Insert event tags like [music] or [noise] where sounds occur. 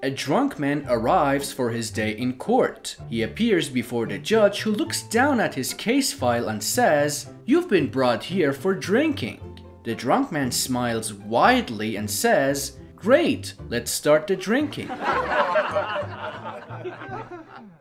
A drunk man arrives for his day in court. He appears before the judge who looks down at his case file and says, You've been brought here for drinking. The drunk man smiles widely and says, Great, let's start the drinking. [laughs]